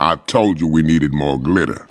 I told you we needed more glitter.